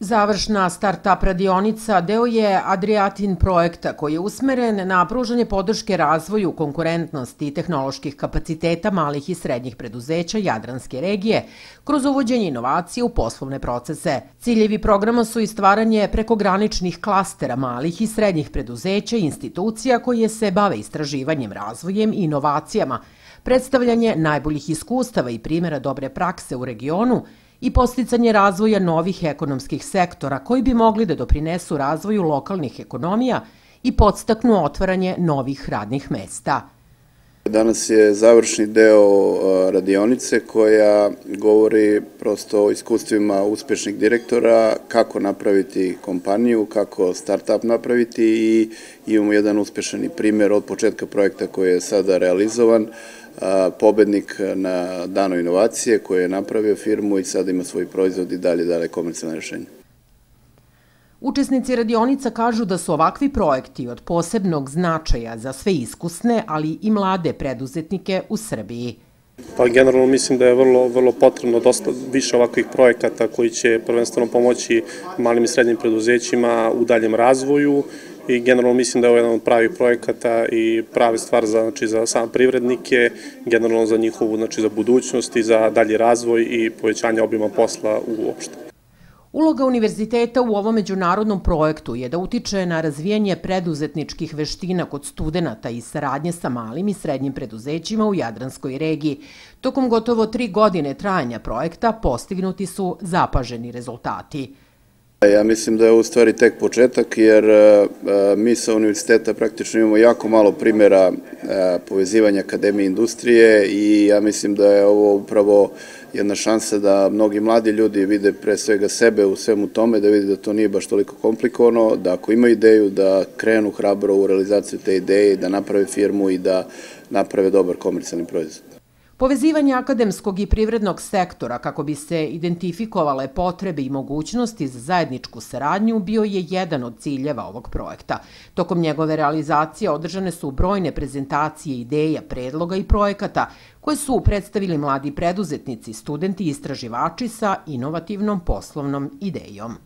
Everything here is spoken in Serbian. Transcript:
Završna start-up radionica deo je Adriatin projekta koji je usmeren na pružanje podrške razvoju konkurentnosti i tehnoloških kapaciteta malih i srednjih preduzeća Jadranske regije kroz uvođenje inovacije u poslovne procese. Ciljevi programa su i stvaranje prekograničnih klastera malih i srednjih preduzeća i institucija koje se bave istraživanjem, razvojem i inovacijama, predstavljanje najboljih iskustava i primjera dobre prakse u regionu i posticanje razvoja novih ekonomskih sektora koji bi mogli da doprinesu razvoju lokalnih ekonomija i podstaknu otvaranje novih radnih mesta. Danas je završni deo radionice koja govori prosto o iskustvima uspešnih direktora, kako napraviti kompaniju, kako start-up napraviti i imamo jedan uspešani primer od početka projekta koji je sada realizovan, pobednik na dano inovacije koji je napravio firmu i sada ima svoj proizvod i dalje dalje komercijalne rešenje. Učesnici radionica kažu da su ovakvi projekti od posebnog značaja za sve iskusne, ali i mlade preduzetnike u Srbiji. Pa generalno mislim da je vrlo, vrlo potrebno dosta više ovakvih projekata koji će prvenstveno pomoći malim i srednjim preduzećima u daljem razvoju i generalno mislim da je ovo jedan od pravih projekata i pravi stvar za, znači, za sam privrednike, generalno za njihovu, znači za budućnost i za dalji razvoj i povećanje obima posla uopšte. Uloga univerziteta u ovom međunarodnom projektu je da utiče na razvijanje preduzetničkih veština kod studenta i saradnje sa malim i srednjim preduzećima u Jadranskoj regiji. Tokom gotovo tri godine trajanja projekta postignuti su zapaženi rezultati. Ja mislim da je ovo stvari tek početak jer e, e, mi sa univerziteta praktično imamo jako malo primjera e, povezivanja akademije industrije i ja mislim da je ovo upravo jedna šansa da mnogi mladi ljudi vide pre svega sebe u svemu tome, da vide da to nije baš toliko komplikovano, da ako imaju ideju da krenu hrabro u realizaciju te ideje, da naprave firmu i da naprave dobar komercijalni proizvod. Povezivanje akademskog i privrednog sektora kako bi se identifikovale potrebe i mogućnosti za zajedničku saradnju bio je jedan od ciljeva ovog projekta. Tokom njegove realizacije održane su brojne prezentacije ideja, predloga i projekata koje su predstavili mladi preduzetnici, studenti i istraživači sa inovativnom poslovnom idejom.